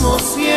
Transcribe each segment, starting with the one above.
somos fieles.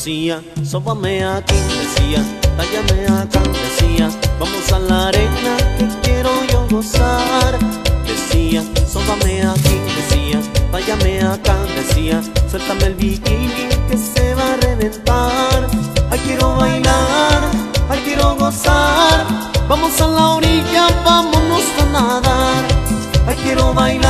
Decía, sóbame aquí, decía, tállame acá, decía, vamos a la arena que quiero yo gozar. Decía, sóbame aquí, decía, váyame acá, decía, suéltame el bikini que se va a reventar. Bailar, ay, quiero gozar, vamos a la orilla, vámonos a nadar. Ay, quiero bailar,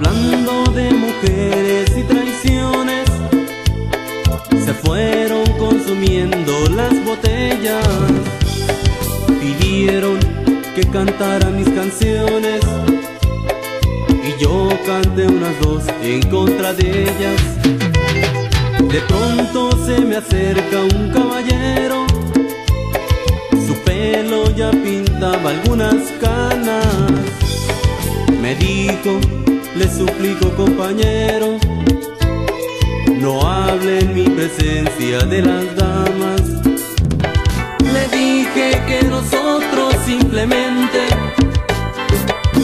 Hablando de mujeres y traiciones, se fueron consumiendo las botellas. Pidieron que cantara mis canciones y yo canté unas dos en contra de ellas. De pronto se me acerca un caballero, su pelo ya pintaba algunas canas. Me dijo, le suplico compañero, no hable en mi presencia de las damas. Le dije que nosotros simplemente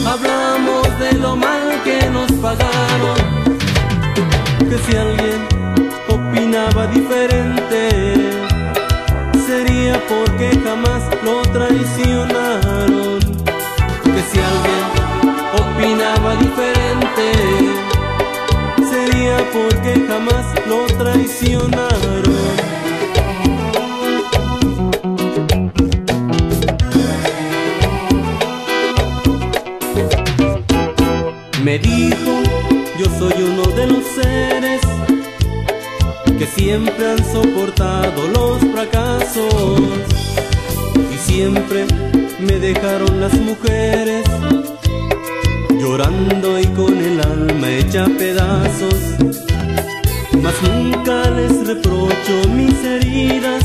hablamos de lo mal que nos pagaron, que si alguien opinaba diferente, sería porque jamás lo traicionaron, que si alguien opinaba diferente, sería porque jamás lo traicionaron. Me dijo, yo soy uno de los seres que siempre han soportado los fracasos y siempre me dejaron las mujeres llorando y con el alma hecha pedazos. Mas nunca les reprocho mis heridas,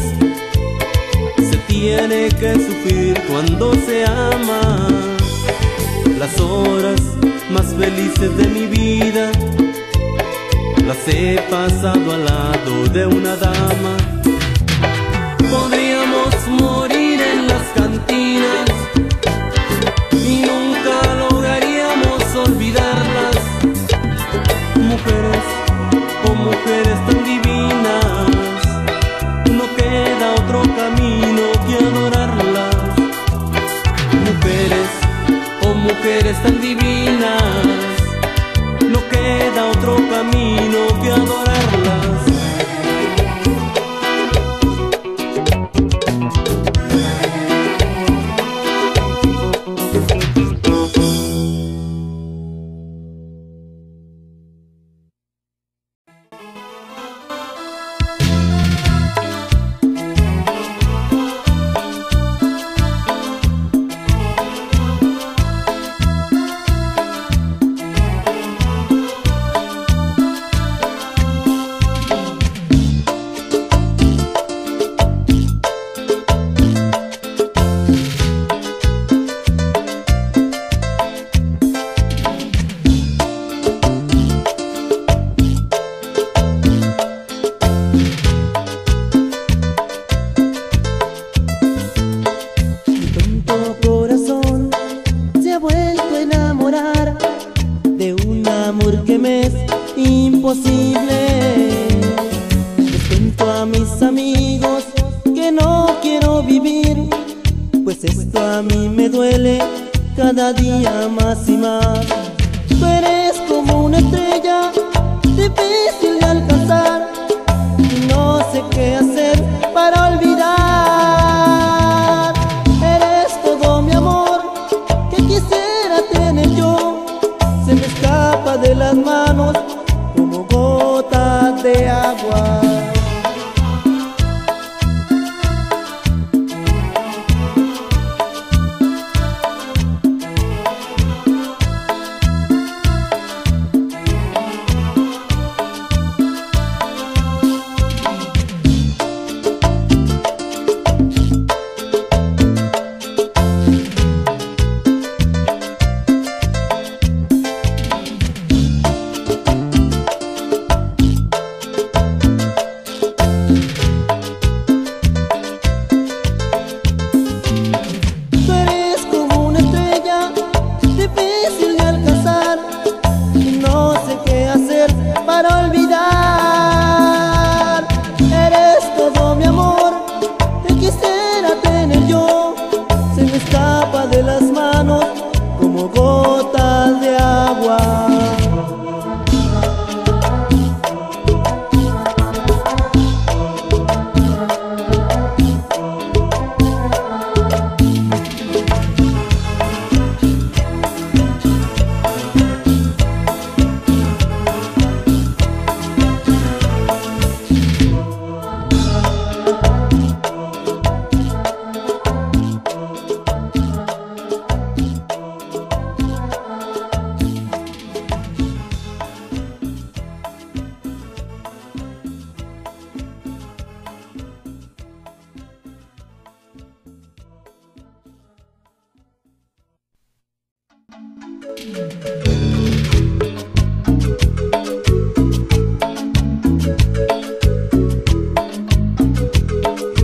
se tiene que sufrir cuando se ama. Las horas más felices de mi vida las he pasado al lado de una dama. Podríamos morir en las cantinas mujeres tan divinas, no queda otro camino que adorarlas. Mujeres, oh mujeres tan divinas, no queda otro camino que adorarlas.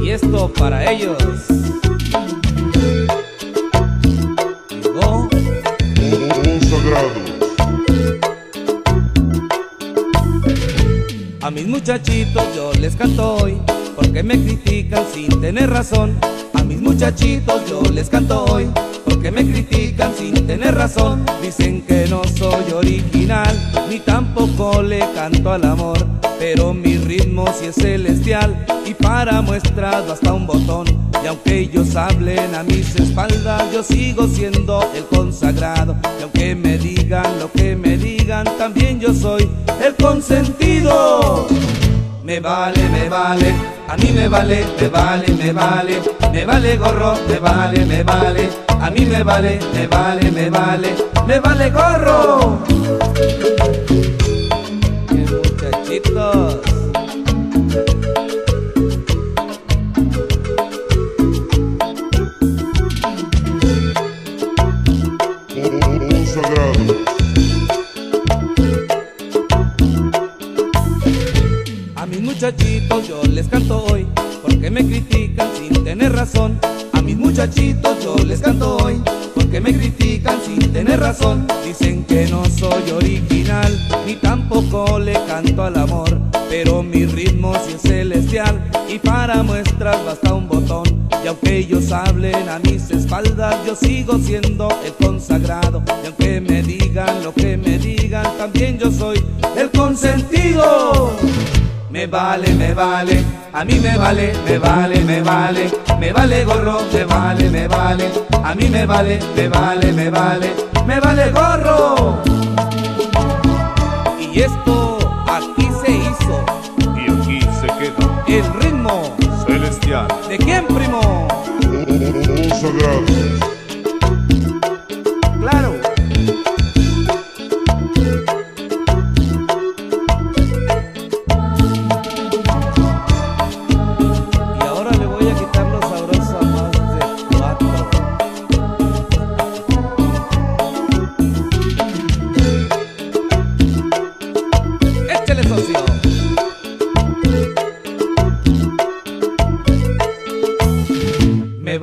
Y esto para ellos. A mis muchachitos yo les canto hoy, porque me critican sin tener razón. A mis muchachitos yo les canto hoy, porque me critican sin tener razón. Dicen que no soy original, ni tampoco le canto al amor. Pero mi ritmo sí es celestial y para muestras basta un botón. Y aunque ellos hablen a mis espaldas, yo sigo siendo el consagrado. Y aunque me digan lo que me digan, también yo soy el consentido. Me vale, me vale, a mí me vale, me vale, me vale, me vale gorro, me vale, me vale, a mí me vale, me vale, me vale, me vale gorro. ¡Qué muchachitos! A mis muchachitos yo les canto hoy, porque me critican sin tener razón. Yo les canto hoy, porque me critican sin tener razón. Dicen que no soy original, ni tampoco le canto al amor. Pero mi ritmo sí es celestial, y para muestras basta un botón. Y aunque ellos hablen a mis espaldas, yo sigo siendo el consagrado. Y aunque me digan lo que me digan, también yo soy el consentido. Me vale, me vale, a mí me vale, me vale, me vale, me vale gorro, me vale, me vale, a mí me vale, me vale, me vale, me vale gorro. Y esto aquí se hizo, Y aquí se queda. el ritmo, Celestial. ¿de quién primo? Consagrados. Claro.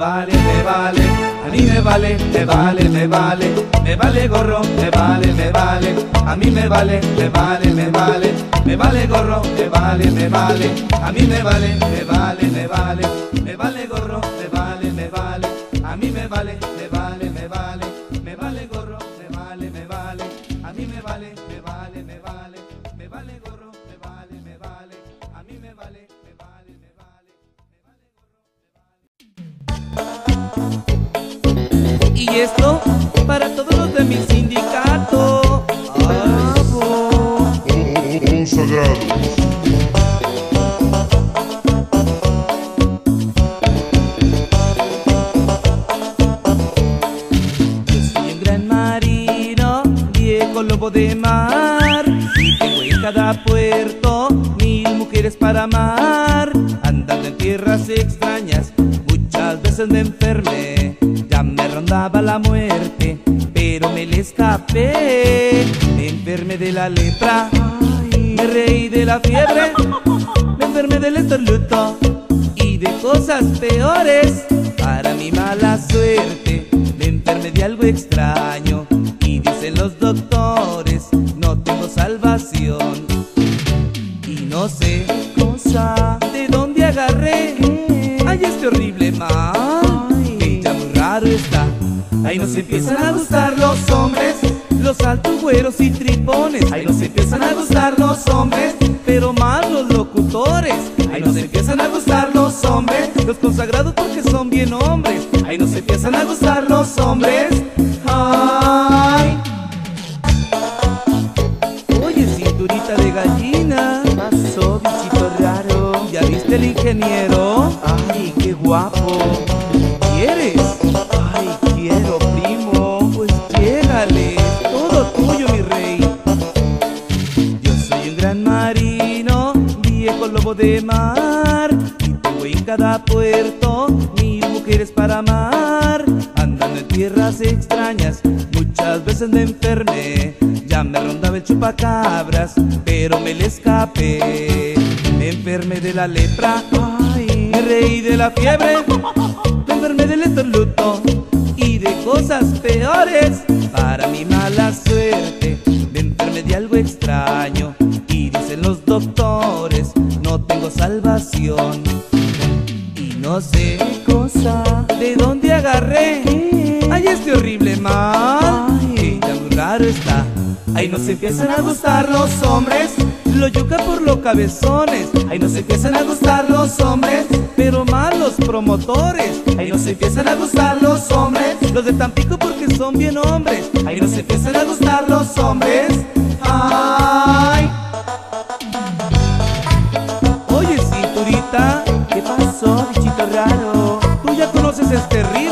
Vale, me vale, a mí me vale, me vale, me vale, me vale gorro, me vale, me vale, a mí me vale, me vale, me vale, me vale gorro, me vale, me vale, a mí me vale, me vale, me vale, me vale gorro, me vale, me vale, a mí me vale, me vale, Y esto para todos los de mi sindicato. Consagrados. Yo soy un gran marino, viejo lobo de mar. Y tengo en cada puerto mil mujeres para amar. Andando en tierras extrañas, muchas veces me enfermé. Rondaba la muerte, pero me le escapé. Me enfermé de la lepra, me reí de la fiebre. Me enfermé del estornudo y de cosas peores. Para mi mala suerte, me enfermé de algo extraño. Y dicen los doctores, no tengo salvación. Y no sé cosa de dónde agarré. Ay, este horrible mal. Ahí nos empiezan a gustar los hombres, los altos güeros y tripones. Ahí nos empiezan a gustar los hombres, pero más los locutores. Ahí nos empiezan a gustar los hombres, los consagrados porque son bien hombres. Ahí nos empiezan a gustar los hombres. Ay. Oye, cinturita de gallina. pasó, bichito raro? ¿Ya viste el ingeniero? Ay, qué guapo. de mar. Y tengo en cada puerto mil mujeres para amar. Andando en tierras extrañas, muchas veces me enfermé. Ya me rondaba el chupacabras, pero me le escapé. Me enfermé de la lepra, ay, me reí de la fiebre. Me enfermé del estorluto y de cosas peores. Para mi mala suerte, me enfermé de algo extraño salvación. Y no sé cosa de dónde agarré. Ay, este horrible mal. Ay, tan raro está. Ahí nos empiezan a gustar los hombres. Lo yuca por los cabezones. Ahí nos empiezan a gustar los hombres. Pero malos promotores. Ahí nos empiezan a gustar los hombres. Los de Tampico porque son bien hombres. Ahí nos empiezan a gustar los hombres. Ay, más terrible.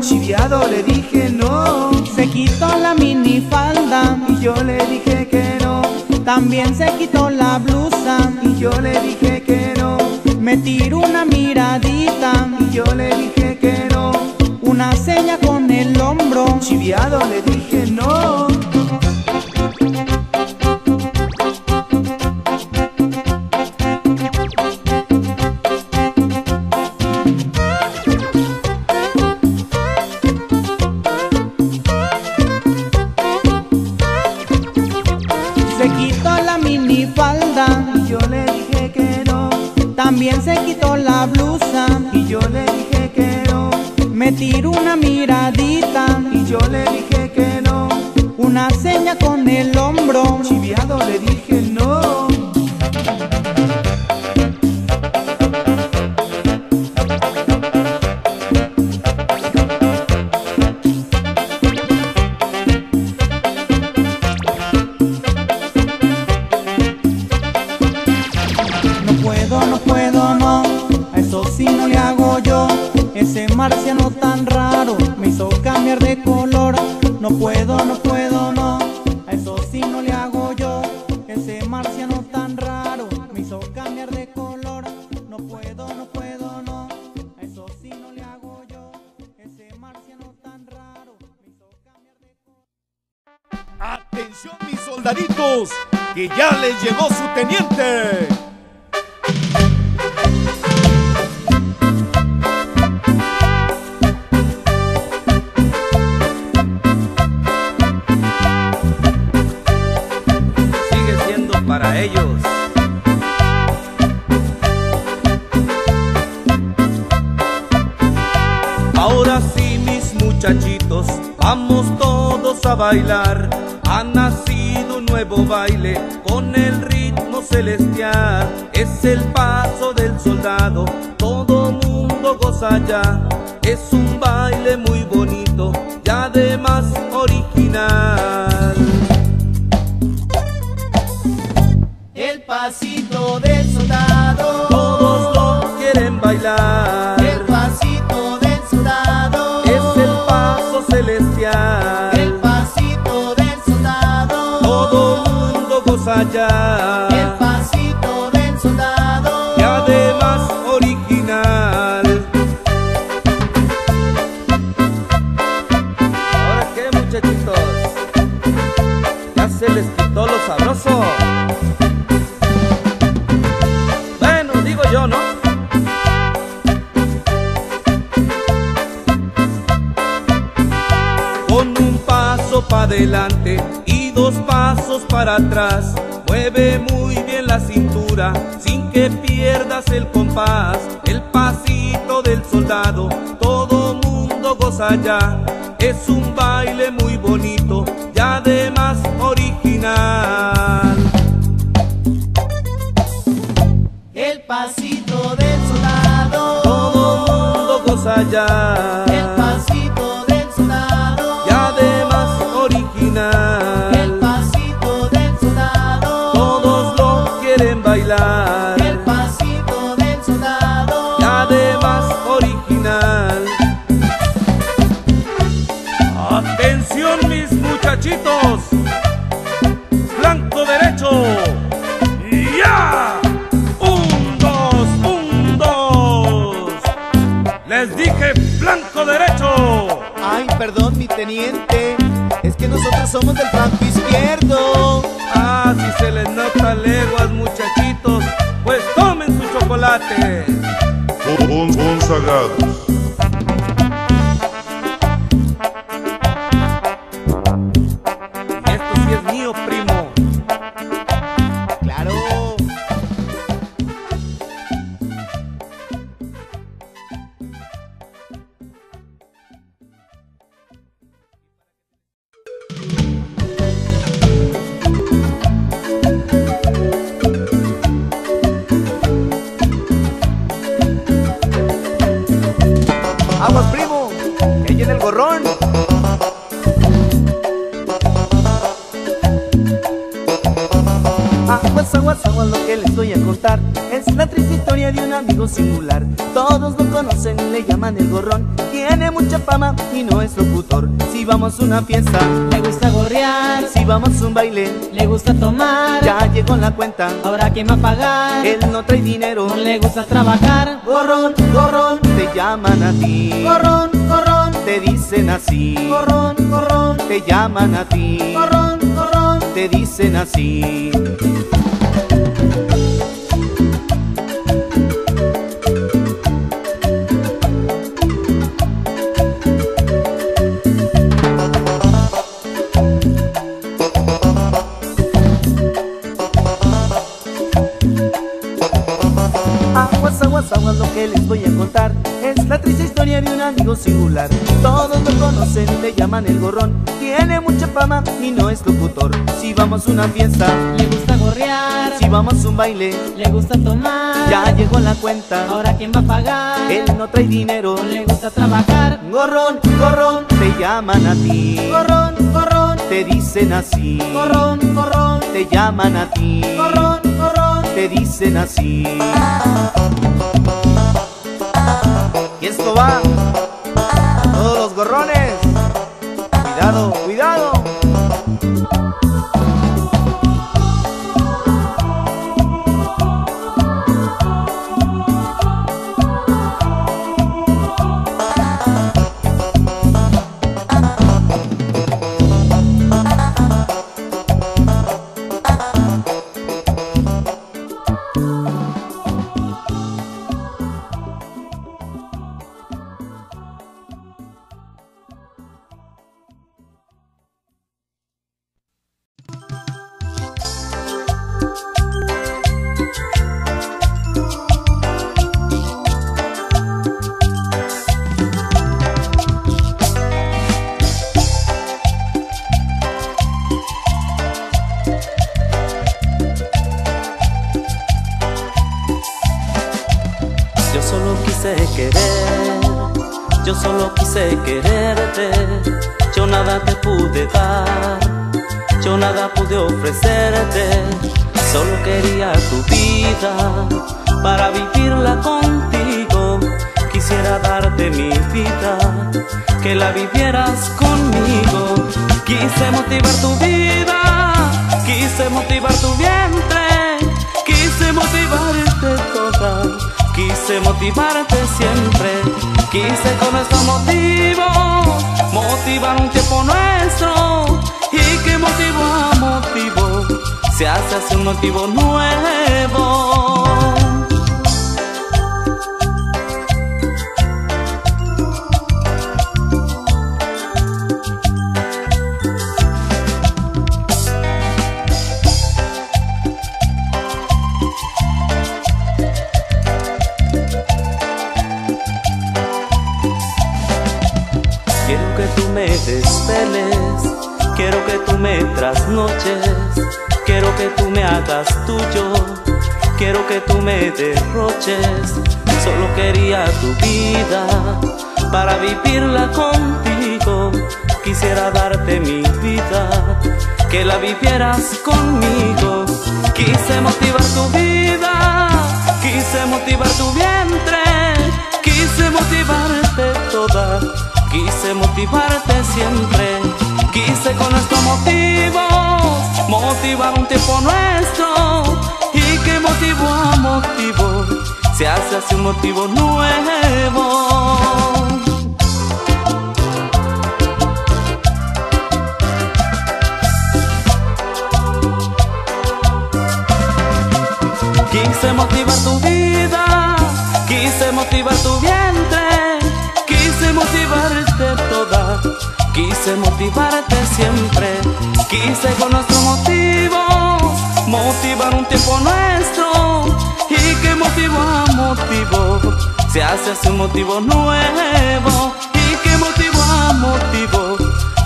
chiviado le dije no. Se quitó la minifalda y yo le dije que no. También se quitó la blusa y yo le dije que no. Me tiró una miradita y yo le dije que no. Una seña con el hombro, chiviado le dije no. que ya les llegó su teniente. Sigue siendo para ellos. Ahora sí, mis muchachitos, vamos todos a bailar. A baile con el ritmo celestial. Es el paso del soldado, todo mundo goza ya. sabroso. Bueno, digo yo, ¿no? Con un paso para adelante y dos pasos para atrás, mueve muy bien la cintura sin que pierdas el compás, el pasito del soldado, todo mundo goza ya. Es un baile muy bonito y además original. Muchachitos, pues tomen su chocolate. Consagrados. Y no es locutor Si vamos a una fiesta, Le gusta gorrear, si vamos a un baile le gusta tomar. Ya llegó la cuenta, Ahora quién va a pagar. él no trae dinero le gusta trabajar. Gorrón, gorrón, te llaman a ti Gorrón, gorrón, Te dicen así gorrón, gorrón, Te llaman a ti gorrón, gorrón. Te dicen así amigo singular. Todos lo conocen le llaman el gorrón. Tiene mucha fama y no es locutor. Si vamos a una fiesta, Le gusta gorrear, si vamos a un baile le gusta tomar. Ya llegó la cuenta, Ahora quién va a pagar. él no trae dinero. Le gusta trabajar. Gorrón, gorrón, te llaman a ti. Gorrón, gorrón, Te dicen así. Gorrón, gorrón, Te llaman a ti. Gorrón, gorrón. Te dicen así. Y esto va quererte, yo nada te pude dar, yo nada pude ofrecerte, solo quería tu vida para vivirla contigo, quisiera darte mi vida, que la vivieras conmigo, quise motivar tu vida, quise motivar tu vientre, quise motivarte toda. Quise motivarte siempre, quise con nuestro motivo motivar un tiempo nuestro y que motivo a motivo se hace un motivo nuevo. Tú me trasnoches, quiero que tú me hagas tuyo, quiero que tú me derroches. Solo quería tu vida para vivirla contigo. Quisiera darte mi vida, que la vivieras conmigo. Quise motivar tu vida, quise motivar tu vientre, quise motivarte toda, quise motivarte siempre, Quise con estos motivos motivar un tiempo nuestro y que motivo a motivo se hace así un motivo nuevo. Quise motivar tu vida, quise motivar tu vientre quise motivarte toda, quise motivarte siempre, quise con nuestro motivo motivar un tiempo nuestro. Y que motivo a motivo. Se hace así un motivo nuevo. Y que motivo a motivo.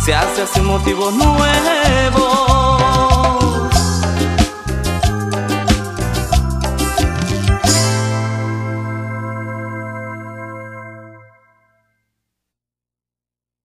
Se hace así un motivo nuevo.